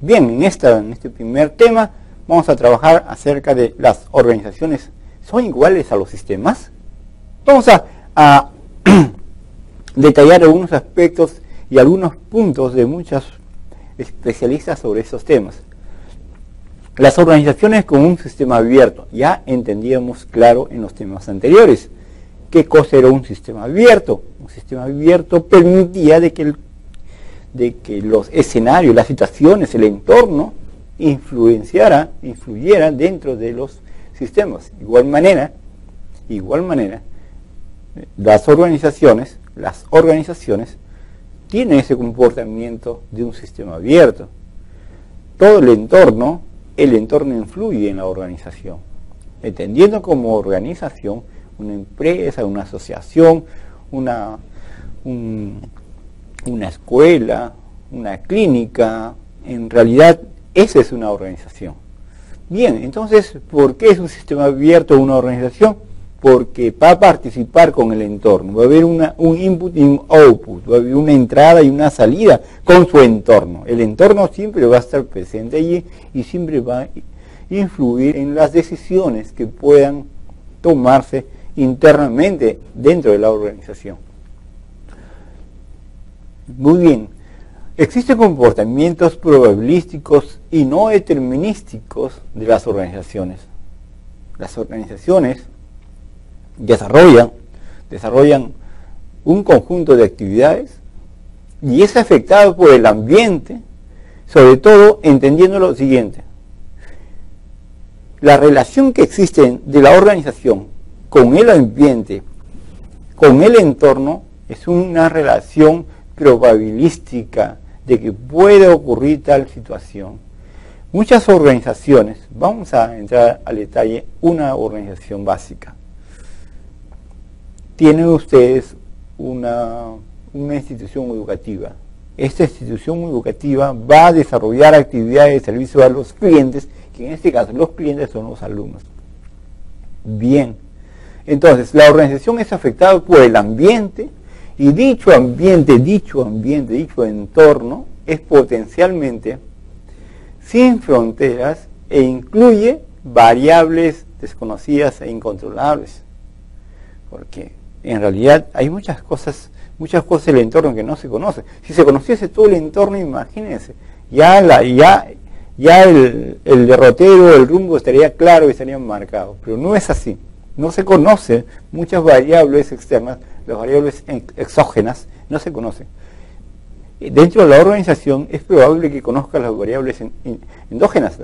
Bien, en, este primer tema vamos a trabajar acerca de las organizaciones. ¿Son iguales a los sistemas? Vamos a, detallar algunos aspectos y algunos puntos de muchos especialistas sobre esos temas. Las organizaciones con un sistema abierto, ya entendíamos claro en los temas anteriores. ¿Qué cosa era un sistema abierto? Un sistema abierto permitía de que el de que los escenarios, las situaciones, el entorno influenciara, influyera dentro de los sistemas. Igual manera, igual manera, las organizaciones, las organizaciones tienen ese comportamiento de un sistema abierto. Todo el entorno, el entorno influye en la organización. Entendiendo como organización una empresa, una asociación, una, un, una escuela, una clínica, en realidad esa es una organización. Bien, entonces, ¿por qué es un sistema abierto una organización? Porque va a participar con el entorno, va a haber un input y un output, va a haber una entrada y una salida con su entorno. El entorno siempre va a estar presente allí y siempre va a influir en las decisiones que puedan tomarse internamente dentro de la organización. Muy bien. Existen comportamientos probabilísticos y no determinísticos de las organizaciones. Las organizaciones desarrollan, desarrollan un conjunto de actividades y es afectado por el ambiente, sobre todo entendiendo lo siguiente. La relación que existe de la organización con el ambiente, con el entorno, es una relación probabilística de que puede ocurrir tal situación. Muchas organizaciones, vamos a entrar al detalle, una organización básica. Tienen ustedes una, una institución educativa. Esta institución educativa va a desarrollar actividades de servicio a los clientes, que en este caso los clientes son los alumnos. Bien, entonces la organización es afectada por el ambiente, y dicho ambiente, dicho ambiente, dicho entorno es potencialmente sin fronteras e incluye variables desconocidas e incontrolables. Porque en realidad hay muchas cosas, muchas cosas del entorno que no se conocen. Si se conociese todo el entorno, imagínense, ya el, el derrotero, el rumbo estaría claro y estaría marcado. Pero no es así. No se conocen muchas variables externas las variables exógenas no se conocen. Dentro de la organización es probable que conozca las variables endógenas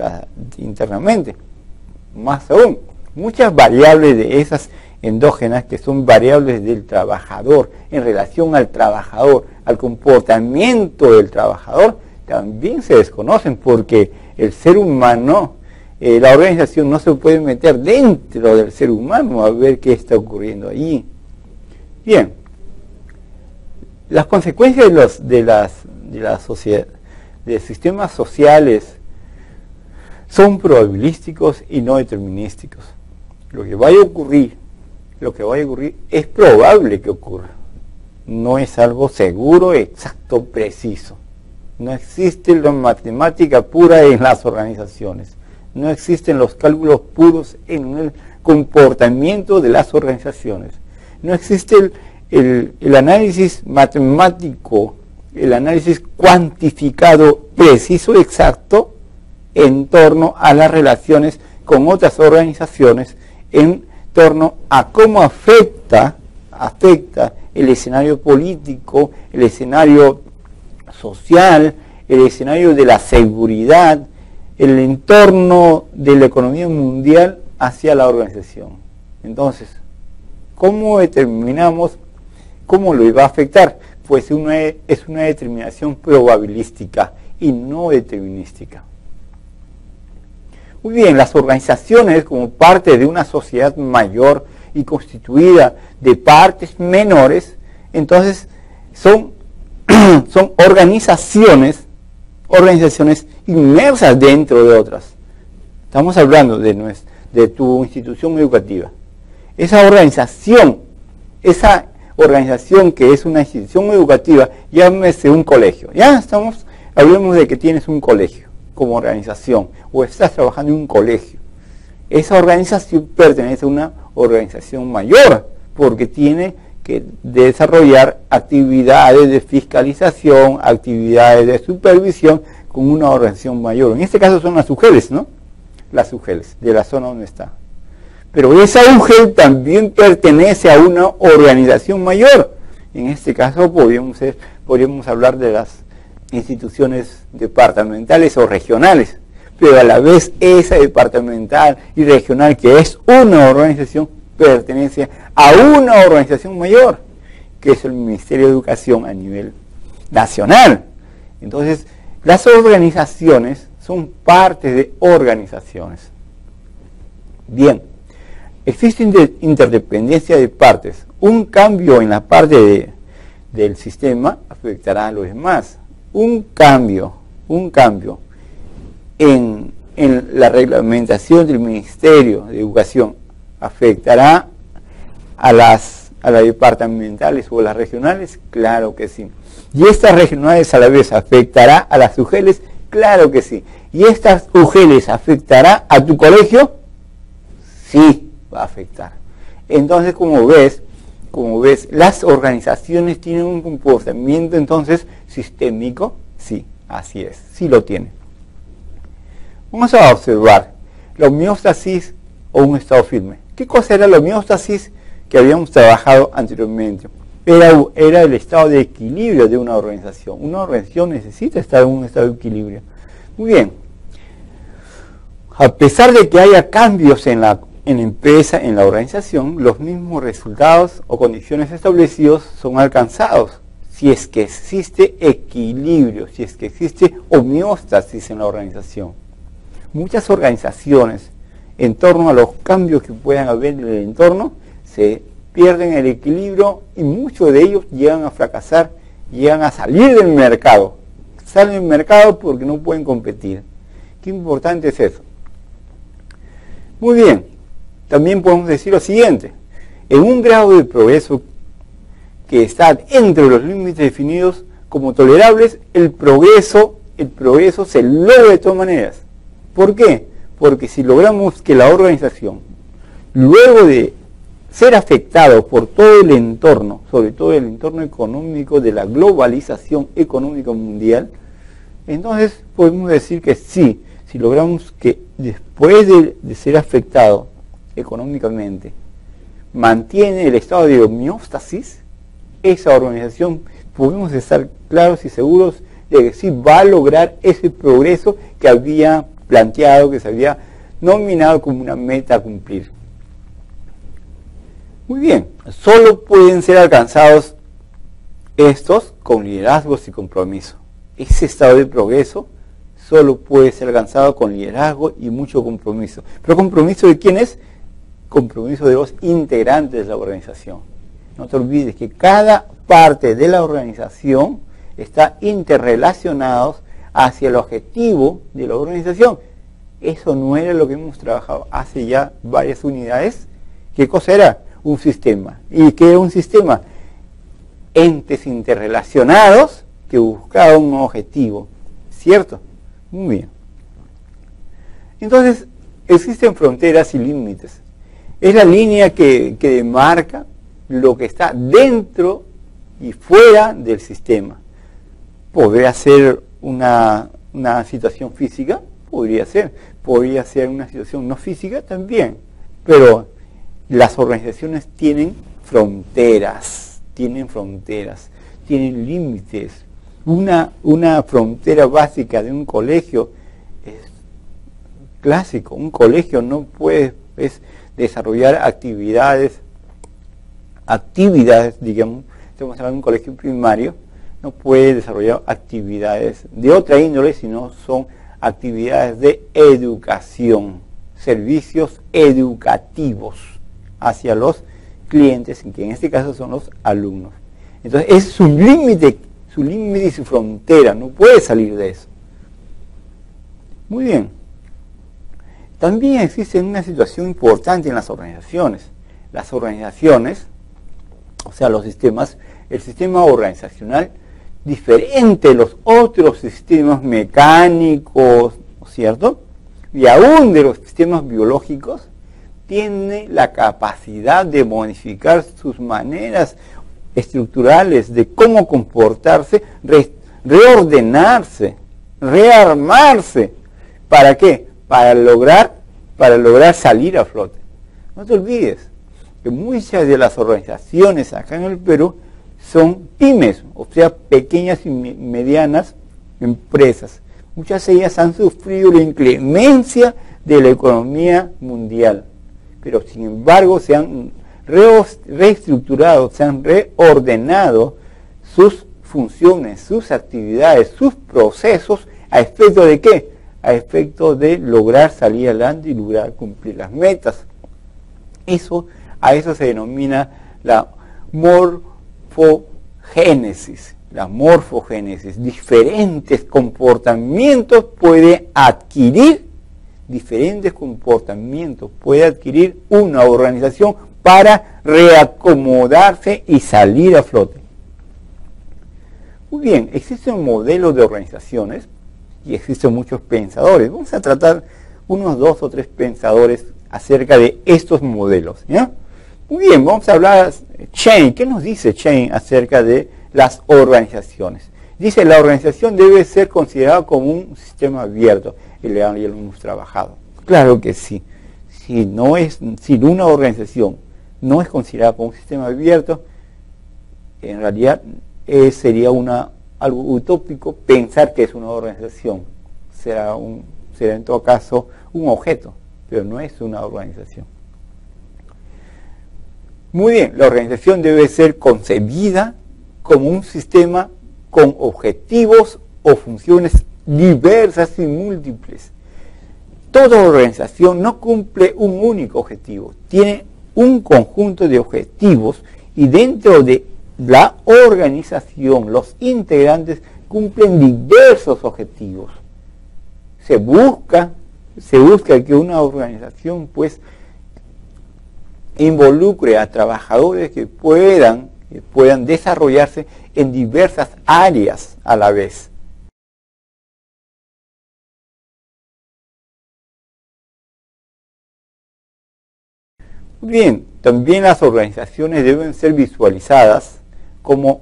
internamente. Más aún, muchas variables de esas endógenas que son variables del trabajador en relación al trabajador, al comportamiento del trabajador, también se desconocen porque el ser humano, eh, la organización no se puede meter dentro del ser humano a ver qué está ocurriendo allí. Bien, las consecuencias de, los, de las, de la sociedad, de sistemas sociales son probabilísticos y no determinísticos. Lo que vaya a ocurrir, lo que vaya a ocurrir es probable que ocurra. No es algo seguro, exacto, preciso. No existe la matemática pura en las organizaciones. No existen los cálculos puros en el comportamiento de las organizaciones. No existe el, análisis matemático, el análisis cuantificado, preciso, exacto, en torno a las relaciones con otras organizaciones, en torno a cómo afecta, afecta el escenario político, el escenario social, el escenario de la seguridad, el entorno de la economía mundial hacia la organización. Entonces, ¿Cómo determinamos cómo lo iba a afectar? Pues es una determinación probabilística y no determinística. Muy bien, las organizaciones como parte de una sociedad mayor y constituida de partes menores, entonces son, son organizaciones, organizaciones inmersas dentro de otras. Estamos hablando de, de tu institución educativa esa organización, esa organización que es una institución educativa, llámese un colegio. Ya estamos, hablemos de que tienes un colegio. como organización o estás trabajando en un colegio. Esa organización pertenece a una organización mayor porque tiene que desarrollar actividades de fiscalización, actividades de supervisión con una organización mayor. En este caso son las UGELs, ¿no? Las UGELs, de la zona donde está. Pero esa UGEL también pertenece a una organización mayor. En este caso podríamos, podríamos hablar de las instituciones departamentales o regionales, pero a la vez esa departamental y regional, que es una organización, pertenece a una organización mayor, que es el Ministerio de Educación a nivel nacional. Entonces, las organizaciones son parte de organizaciones. Bien, existe interdependencia de partes. Un cambio en la parte del sistema afectará a los demás un cambio, un cambio en, la reglamentación del Ministerio de Educación afectará a las, a las departamentales o las regionales? Claro que sí. ¿Y estas regionales a la vez afectará a las UGELES? Claro que sí. ¿Y estas UGELES afectará a tu colegio? Sí, va a afectar. Entonces, como ves, como ves, las organizaciones tienen un comportamiento entonces sistémico. Sí, así es, sí lo tiene. Vamos a observar la homeostasis o un estado firme. ¿Qué cosa era la homeostasis que habíamos trabajado anteriormente? Era, el estado de equilibrio de una organización. Una organización necesita estar en un estado de equilibrio. Muy bien. A pesar de que haya cambios en la en la empresa, en la organización, los mismos resultados o condiciones establecidos son alcanzados si es que existe equilibrio, si es que existe homeostasis en la organización. Muchas organizaciones, en torno a los cambios que puedan haber en el entorno, se pierden el equilibrio y muchos de ellos llegan a fracasar, llegan a salir del mercado. Salen del mercado porque no pueden competir. Qué importante es eso. Muy bien, también podemos decir lo siguiente, en un grado de progreso que está entre los límites definidos como tolerables, el progreso, el progreso se logra de todas maneras. ¿Por qué? Porque si logramos que la organización, luego de ser afectado por todo el entorno, sobre todo el entorno económico de la globalización económica mundial, entonces podemos decir que sí, si logramos que después de, de ser afectado económicamente, mantiene el estado de homeostasis, esa organización podemos estar claros y seguros de que sí va a lograr ese progreso que había planteado, que se había nominado como una meta a cumplir. Muy bien, solo pueden ser alcanzados estos con liderazgos y compromiso. Ese estado de progreso solo puede ser alcanzado con liderazgo y mucho compromiso. ¿Pero compromiso de quién es? compromiso de los integrantes de la organización. No te olvides que cada parte de la organización está interrelacionados hacia el objetivo de la organización. Eso no era lo que hemos trabajado hace ya varias unidades. ¿Qué cosa era? Un sistema. ¿Y qué era un sistema? Entes interrelacionados que buscaban un objetivo. ¿Cierto? Muy bien. Entonces, existen fronteras y límites es la línea que, que demarca lo que está dentro y fuera del sistema. Podría ser una, situación física, podría ser. Podría ser una situación no física también. Pero las organizaciones tienen fronteras, tienen fronteras, tienen límites. Una, una frontera básica de un colegio es clásico. Un colegio no puede, es, desarrollar actividades, actividades, digamos, estamos hablando de un colegio primario, no puede desarrollar actividades de otra índole, sino son actividades de educación, servicios educativos hacia los clientes, que en este caso son los alumnos. Entonces es su límite, su límite y su frontera, no puede salir de eso. Muy bien. También existe una situación importante en las organizaciones. Las organizaciones, o sea, los sistemas, el sistema organizacional, diferente de los otros sistemas mecánicos, cierto? Y aún de los sistemas biológicos, tiene la capacidad de modificar sus maneras estructurales de cómo comportarse, reordenarse, rearmarse. ¿Para qué? Para lograr, para lograr salir a flote. No te olvides que muchas de las organizaciones acá en el Perú son pymes, o sea, pequeñas y medianas empresas. Muchas de ellas han sufrido la inclemencia de la economía mundial, pero sin embargo se han reestructurado, se han reordenado sus funciones, sus actividades, sus procesos, ¿a efecto de qué? A efecto de lograr salir adelante y lograr cumplir las metas. Eso, a eso se denomina la morfogénesis. La morfogénesis, diferentes comportamientos puede adquirir, diferentes comportamientos puede adquirir una organización para reacomodarse y salir a flote. Muy bien, existen modelos de organizaciones y existen muchos pensadores. Vamos a tratar unos dos o tres pensadores acerca de estos modelos. Muy bien, vamos a hablar Chain. ¿Qué nos dice Chain acerca de las organizaciones? Dice la organización debe ser considerada como un sistema abierto. Y le hemos trabajado. Claro que sí. Si no es, si una organización no es considerada como un sistema abierto, en realidad eh, sería una, algo utópico pensar que es una organización. Será, un, será en todo caso un objeto, pero no es una organización. Muy bien, la organización debe ser concebida como un sistema con objetivos o funciones diversas y múltiples. Toda organización no cumple un único objetivo, tiene un conjunto de objetivos y dentro de la organización los integrantes cumplen diversos objetivos. Se busca, se busca que una organización pues involucre a trabajadores que puedan, que puedan desarrollarse en diversas áreas a la vez. Bien, también las organizaciones deben ser visualizadas como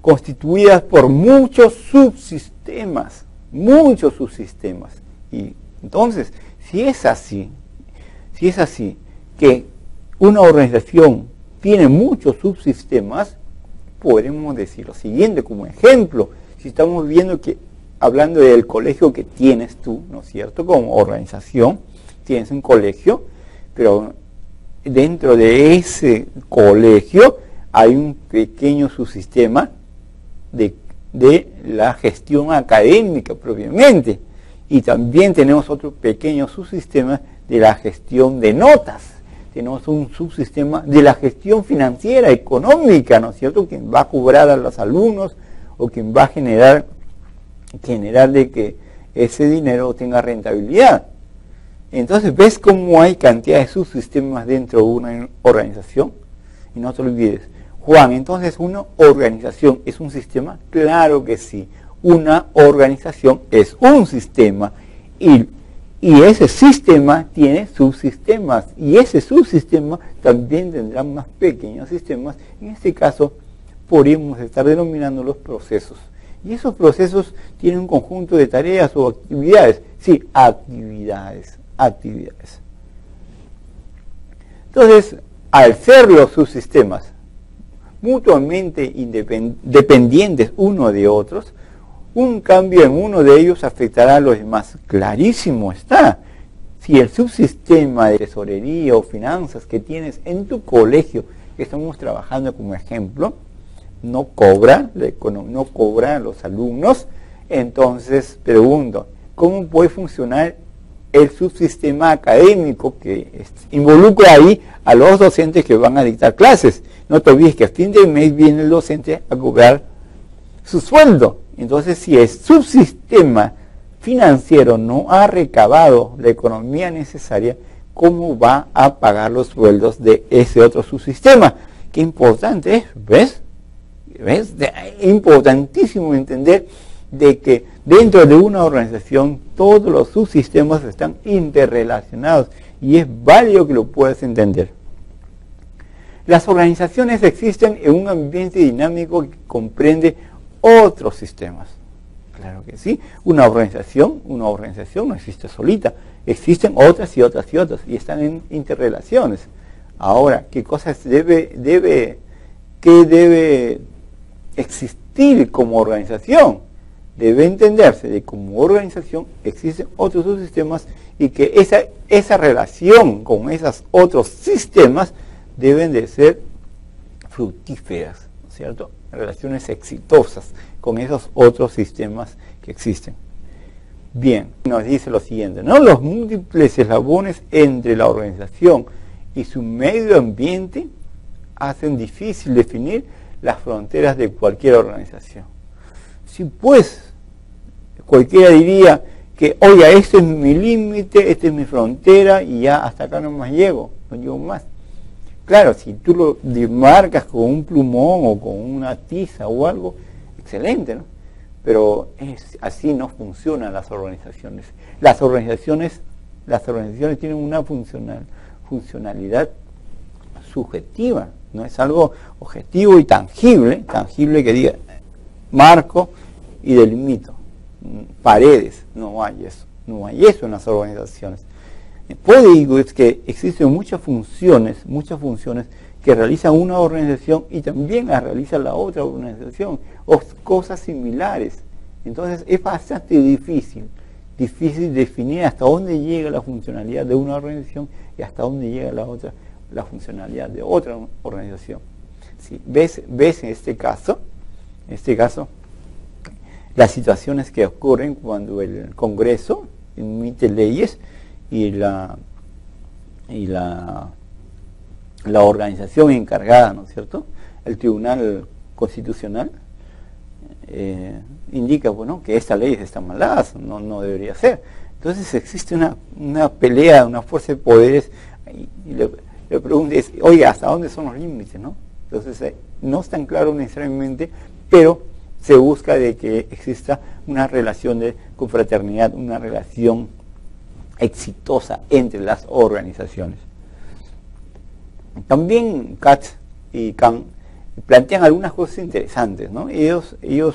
constituidas por muchos subsistemas, muchos subsistemas. Y entonces, si es así, si es así, que una organización tiene muchos subsistemas, podemos decir lo siguiente como ejemplo. Si estamos viendo que, hablando del colegio que tienes tú, ¿no es cierto? Como organización, tienes un colegio, pero dentro de ese colegio hay un pequeño subsistema de, de la gestión académica propiamente. Y también tenemos otro pequeño subsistema de la gestión de notas. Tenemos un subsistema de la gestión financiera, económica, ¿no es cierto? Quien va a cobrar a los alumnos o quien va a generar, generar de que ese dinero tenga rentabilidad. Entonces, ¿ves cómo hay cantidad de subsistemas dentro de una organización? Y no te olvides. Juan, entonces una organización es un sistema? Claro que sí. Una organización es un sistema. Y, y ese sistema tiene subsistemas. Y ese subsistema también tendrá más pequeños sistemas. En este caso, podríamos estar denominando los procesos. Y esos procesos tienen un conjunto de tareas o actividades. Sí, actividades actividades. Entonces, al ser los subsistemas mutuamente dependientes uno de otros, un cambio en uno de ellos afectará a los demás. Clarísimo está. Si el subsistema de tesorería o finanzas que tienes en tu colegio, que estamos trabajando como ejemplo, no cobra, no cobra a los alumnos, entonces pregunto, ¿cómo puede funcionar el subsistema académico que involucra ahí a los docentes que van a dictar clases. No te olvides que a fin de mes viene el docente a cobrar su sueldo. Entonces, si el subsistema financiero no ha recabado la economía necesaria, ¿cómo va a pagar los sueldos de ese otro subsistema? Qué importante es, ¿ves? ¿Ves? importantísimo entender de que Dentro de una organización, todos los subsistemas están interrelacionados y es válido que lo puedas entender. Las organizaciones existen en un ambiente dinámico que comprende otros sistemas. Claro que sí. Una organización, una organización no existe solita. Existen otras y otras y otras y están en interrelaciones. Ahora, ¿qué cosas debe, debe, qué debe existir como organización? Debe entenderse de como organización existen otros subsistemas y que esa, esa relación con esos otros sistemas deben de ser fructíferas, ¿cierto? Relaciones exitosas con esos otros sistemas que existen. Bien, nos dice lo siguiente, ¿no? Los múltiples eslabones entre la organización y su medio ambiente hacen difícil definir las fronteras de cualquier organización. Si pues cualquiera diría que, oye, este es mi límite, esta es mi frontera y ya hasta acá no más llego, no llego más. Claro, si tú lo marcas con un plumón o con una tiza o algo, excelente, ¿no? Pero así no funcionan las organizaciones. Las organizaciones, las organizaciones tienen una funcional, funcionalidad subjetiva, no es algo objetivo y tangible, tangible que diga marco y delimito, paredes, no hay eso, no hay eso en las organizaciones. Puede digo es que existen muchas funciones, muchas funciones que realiza una organización y también las realiza la otra organización, o cosas similares. Entonces es bastante difícil, difícil definir hasta dónde llega la funcionalidad de una organización y hasta dónde llega la otra, la funcionalidad de otra organización. Si ves, ves en este caso, en este caso, las situaciones que ocurren cuando el Congreso emite leyes y la, y la, la organización encargada, ¿no es cierto? El Tribunal Constitucional eh, indica bueno, que esta ley está malada, no, no debería ser. Entonces existe una, una pelea, una fuerza de poderes, y, le, le preguntas, oye, ¿hasta dónde son los límites? ¿no? Entonces eh, no es tan claro necesariamente, pero se busca de que exista una relación de confraternidad, una relación exitosa entre las organizaciones. También Katz y Kahn plantean algunas cosas interesantes. ¿no? Ellos, ellos,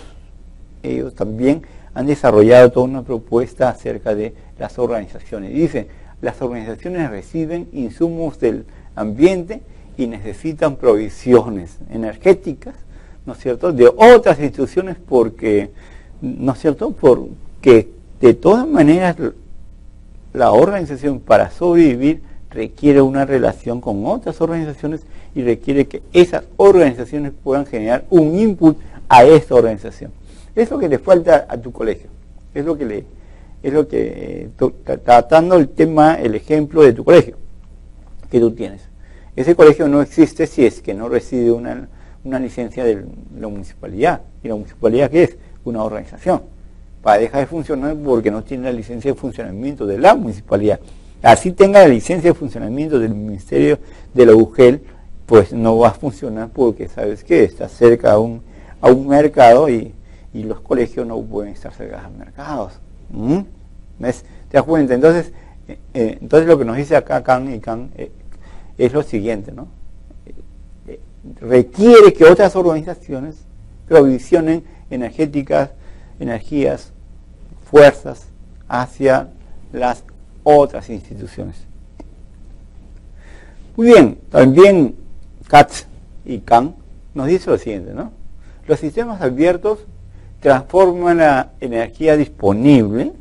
ellos también han desarrollado toda una propuesta acerca de las organizaciones. Dicen, las organizaciones reciben insumos del ambiente y necesitan provisiones energéticas, ¿no es cierto?, de otras instituciones porque, ¿no es cierto?, porque de todas maneras la organización para sobrevivir requiere una relación con otras organizaciones y requiere que esas organizaciones puedan generar un input a esta organización. Es lo que le falta a tu colegio. Es lo que le es lo que eh, tratando el tema, el ejemplo de tu colegio que tú tienes. Ese colegio no existe si es que no recibe una, una licencia de la municipalidad. ¿Y la municipalidad qué es? Una organización para dejar de funcionar porque no tiene la licencia de funcionamiento de la municipalidad. Así tenga la licencia de funcionamiento del Ministerio de la UGEL, pues no va a funcionar porque, ¿sabes qué? Está cerca a un, a un mercado y, los colegios no pueden estar cerca de mercados. ¿Mm? ¿Te das cuenta? Entonces, eh, eh, entonces lo que nos dice acá Can y Can eh, es lo siguiente, ¿no? requiere que otras organizaciones provisionen energéticas energías, fuerzas hacia las otras instituciones. Muy bien, también Katz y Kahn nos dice lo siguiente, ¿no? Los sistemas abiertos transforman la energía disponible,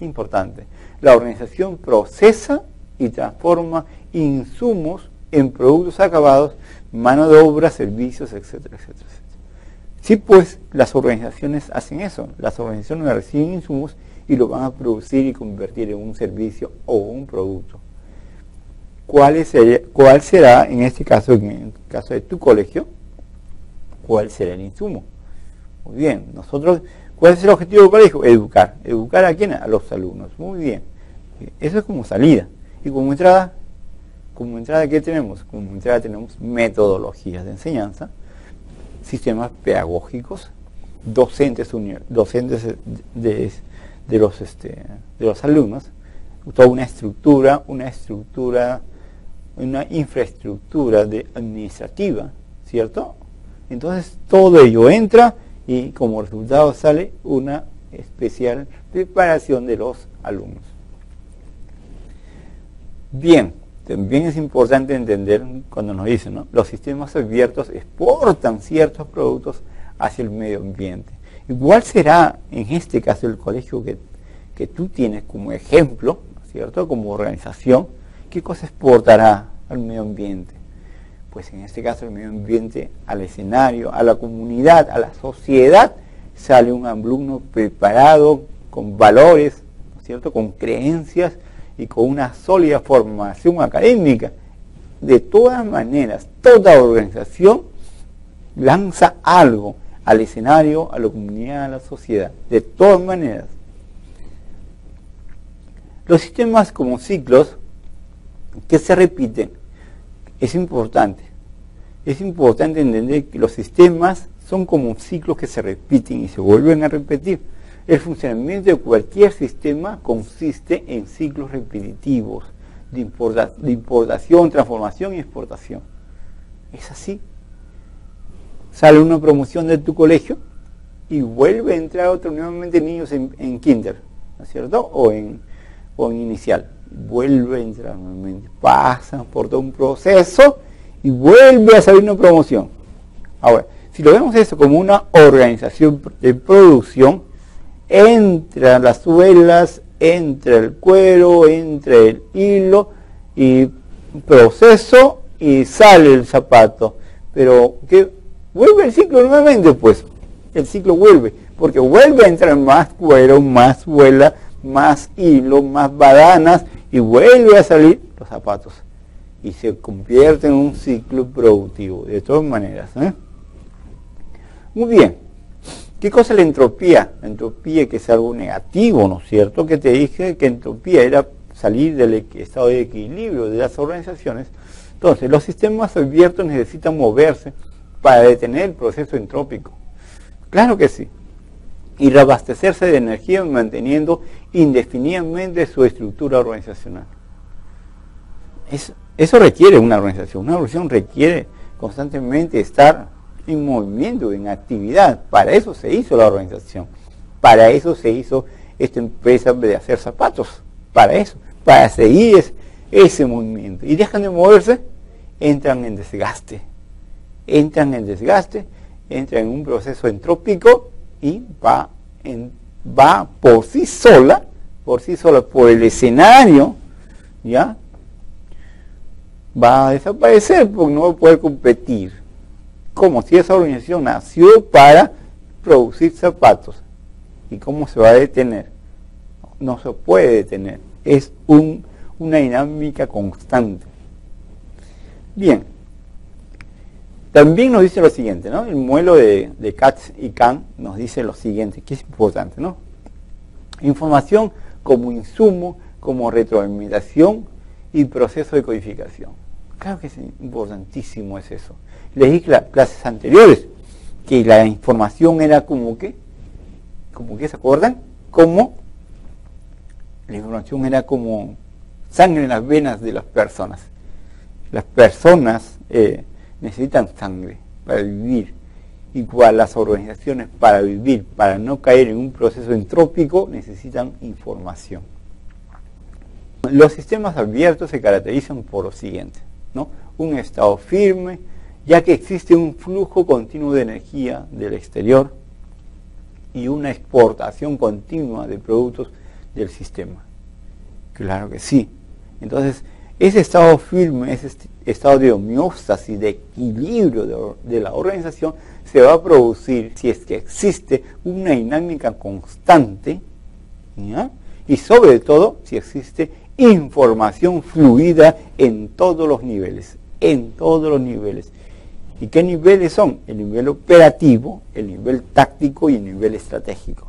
importante, la organización procesa y transforma insumos en productos acabados, mano de obra, servicios, etcétera, etcétera. Sí, pues las organizaciones hacen eso. Las organizaciones reciben insumos y lo van a producir y convertir en un servicio o un producto. ¿Cuál, ¿Cuál será, en este caso, en el caso de tu colegio, cuál será el insumo? Muy bien, nosotros, ¿cuál es el objetivo del colegio? Educar. ¿Educar a quién? A los alumnos. Muy bien. Eso es como salida. Y como entrada, como entrada, ¿qué tenemos? Como entrada tenemos metodologías de enseñanza, sistemas pedagógicos docentes, docentes de, los, este, de los alumnos, toda una estructura, una estructura, una infraestructura de administrativa, ¿cierto? Entonces todo ello entra y como resultado sale una especial preparación de los alumnos. Bien, también es importante entender cuando nos dicen, los sistemas abiertos exportan ciertos productos hacia el medio ambiente. Igual será en este caso el colegio que, que tú tienes como ejemplo, ¿cierto? Como organización, ¿qué cosa exportará al medio ambiente? Pues en este caso el medio ambiente al escenario, a la comunidad, a la sociedad, sale un alumno preparado con valores, ¿cierto? Con creencias y con una sólida formación académica, de todas maneras, toda organización lanza algo al escenario, a la comunidad, a la sociedad, de todas maneras. Los sistemas como ciclos que se repiten, es importante. Es importante entender que los sistemas son como ciclos que se repiten y se vuelven a repetir. El funcionamiento de cualquier sistema consiste en ciclos repetitivos de, importación, transformación y exportación. Es así. Sale una promoción de tu colegio y vuelve a entrar otro nuevamente niños en, kinder, ¿no es cierto? O en, o en inicial. Vuelve a entrar nuevamente. Pasan por todo un proceso y vuelve a salir una promoción. Ahora, si lo vemos eso como una organización de producción, entre las suelas, entre el cuero, entre el hilo y proceso y sale el zapato. Pero que vuelve el ciclo nuevamente, pues el ciclo vuelve, porque vuelve a entrar más cuero, más suela, más hilo, más badanas y vuelve a salir los zapatos. Y se convierte en un ciclo productivo, de todas maneras. ¿eh? Muy bien. ¿Qué cosa es la entropía? La entropía que es algo negativo, ¿no es cierto? Que te dije que entropía era salir del estado de equilibrio de las organizaciones. Entonces, los sistemas abiertos necesitan moverse para detener el proceso entrópico. Claro que sí. Y reabastecerse de energía manteniendo indefinidamente su estructura organizacional. Eso, eso requiere una organización. Una organización requiere constantemente estar en movimiento, en actividad. Para eso se hizo la organización. Para eso se hizo esta empresa de hacer zapatos. Para eso. Para seguir ese movimiento. Y dejan de moverse, entran en desgaste. Entran en desgaste, entran en un proceso entrópico y va, en, va por sí sola, por sí sola, por el escenario, ¿ya? Va a desaparecer porque no va a poder competir como si esa organización nació para producir zapatos. ¿Y cómo se va a detener? No se puede detener. Es una dinámica constante. Bien. También nos dice lo siguiente, ¿no? El modelo de, de Katz y Kahn nos dice lo siguiente, que es importante, ¿no? Información como insumo, como retroalimentación y proceso de codificación. Claro que es importantísimo es eso les las clases anteriores, que la información era como que, como que se acuerdan, como la información era como sangre en las venas de las personas. Las personas eh, necesitan sangre para vivir, igual las organizaciones para vivir, para no caer en un proceso entrópico, necesitan información. Los sistemas abiertos se caracterizan por lo siguiente, ¿no? un estado firme, ya que existe un flujo continuo de energía del exterior y una exportación continua de productos del sistema. Claro que sí. Entonces, ese estado firme, ese estado de homeostasis, de equilibrio de, la organización, se va a producir si es que existe una dinámica constante y sobre todo si existe información fluida en todos los niveles, en todos los niveles. ¿Y qué niveles son? El nivel operativo, el nivel táctico y el nivel estratégico.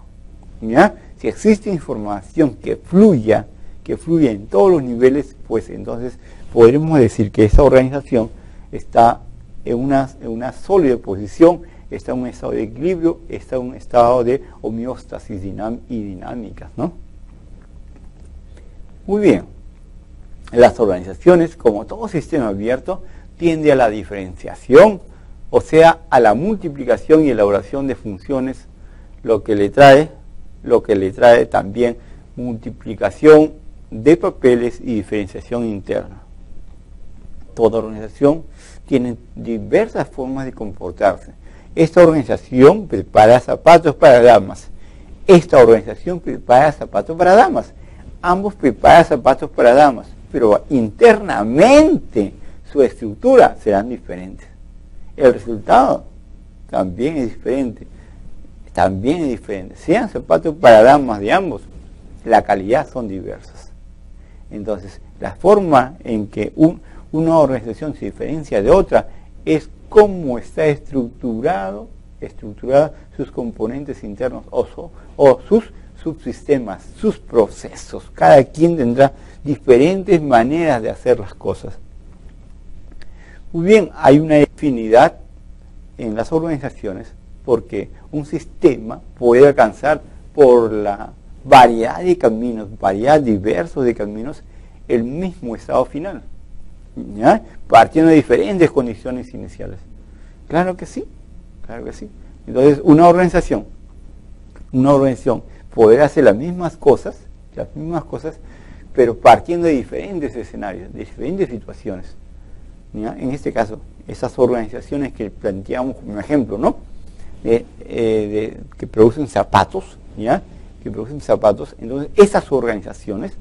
¿Ya? Si existe información que fluya, que fluya en todos los niveles, pues entonces podremos decir que esa organización está en una, sólida posición está en un estado de equilibrio, está en un estado de homeostasis y dinámica. ¿no? Muy bien. Las organizaciones, como todo sistema abierto, tiende a la diferenciación, o sea, a la multiplicación y elaboración de funciones, lo que le trae, lo que le trae también multiplicación de papeles y diferenciación interna. Toda organización tiene diversas formas de comportarse. Esta organización prepara zapatos para damas. Esta organización prepara zapatos para damas. Ambos preparan zapatos para damas, pero internamente su estructura serán diferentes. El resultado también es diferente. También es diferente. Sean zapatos para damas de ambos, la calidad son diversas. Entonces, la forma en que una organización se diferencia de otra es cómo está estructurado, estructurada sus componentes internos o sus subsistemas, sus procesos. Cada quien tendrá diferentes maneras de hacer las cosas. Muy bien, hay una infinidad en las organizaciones porque un sistema puede alcanzar por la variedad de caminos, variedad diversos de caminos, el mismo estado final, ¿ya? partiendo de diferentes condiciones iniciales. Claro que sí, claro que sí. Entonces, una organización, una organización poder hacer las mismas cosas, las mismas cosas, pero partiendo de diferentes escenarios, de diferentes situaciones. En este caso, esas organizaciones que planteamos como ejemplo, ¿no? Eh, que producen zapatos, ¿ya? que producen zapatos, entonces esas organizaciones,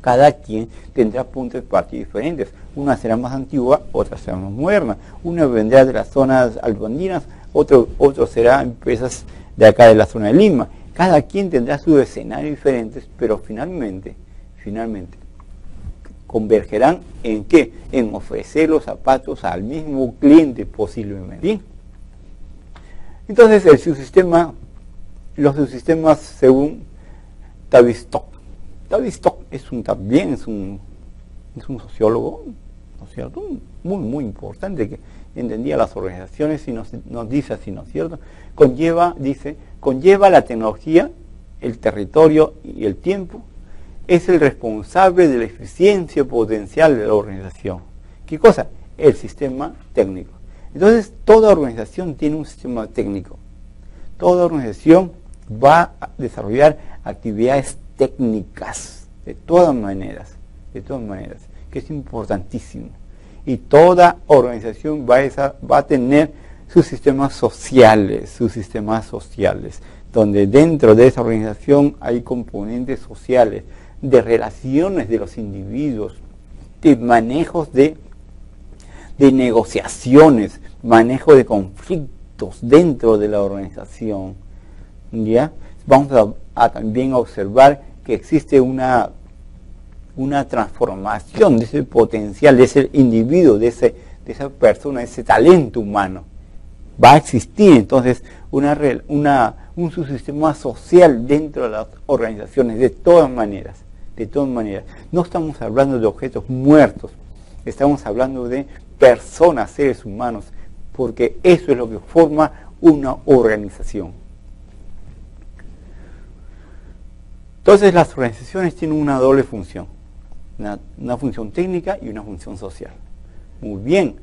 cada quien tendrá puntos de partida diferentes. Una será más antigua, otra será más moderna. Una vendrá de las zonas albandinas, otro, otro será empresas de acá de la zona de Lima. Cada quien tendrá sus escenarios diferentes, pero finalmente, finalmente, convergerán en qué? En ofrecer los zapatos al mismo cliente posiblemente. Entonces el subsistema los subsistemas según Tavistock. Tavistock es un, también es un, es un sociólogo, ¿no es cierto? Muy, muy importante que entendía las organizaciones y nos, nos dice así, ¿no es cierto? Conlleva, dice, conlleva la tecnología, el territorio y el tiempo, es el responsable de la eficiencia potencial de la organización. ¿Qué cosa? El sistema técnico. Entonces, toda organización tiene un sistema técnico. Toda organización va a desarrollar actividades técnicas, de todas maneras, de todas maneras, que es importantísimo. Y toda organización va a, va a tener sus sistemas sociales, sus sistemas sociales, donde dentro de esa organización hay componentes sociales, de relaciones de los individuos, de manejos de, de negociaciones, manejo de conflictos dentro de la organización ¿ya? Vamos a, también observar que existe una, una transformación de ese potencial, de ese individuo, de, ese, de esa persona, de ese talento humano. Va a existir entonces una, una, un subsistema social dentro de las organizaciones, de todas maneras, de todas maneras. No estamos hablando de objetos muertos, estamos hablando de personas, seres humanos, porque eso es lo que forma una organización. Entonces las organizaciones tienen una doble función, una, función técnica y una función social. Muy bien,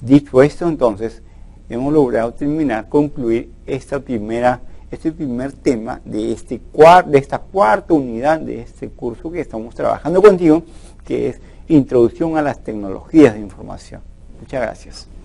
dicho esto entonces, hemos logrado terminar, concluir esta primera, este primer tema de, este de esta cuarta unidad de este curso que estamos trabajando contigo, que es Introducción a las Tecnologías de Información. Muchas gracias.